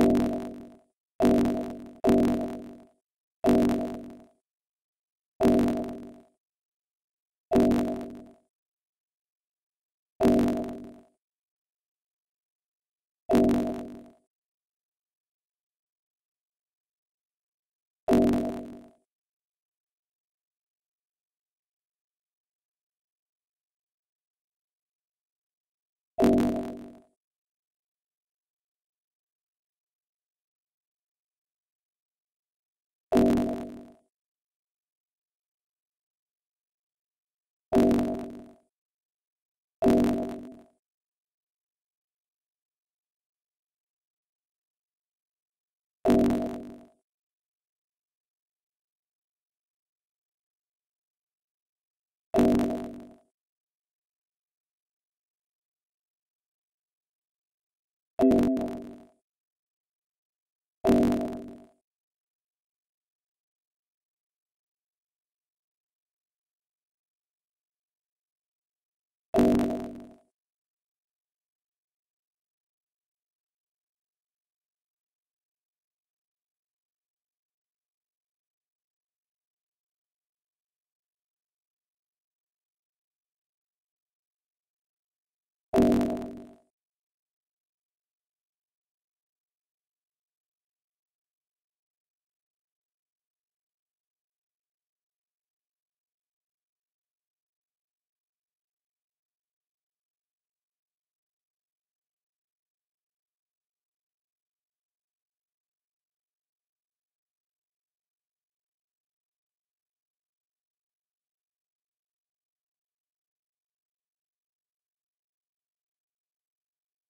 you you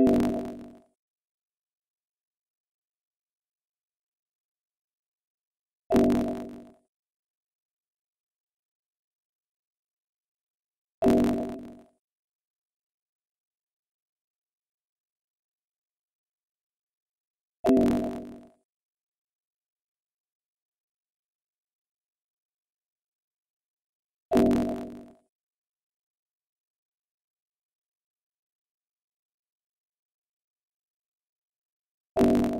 you you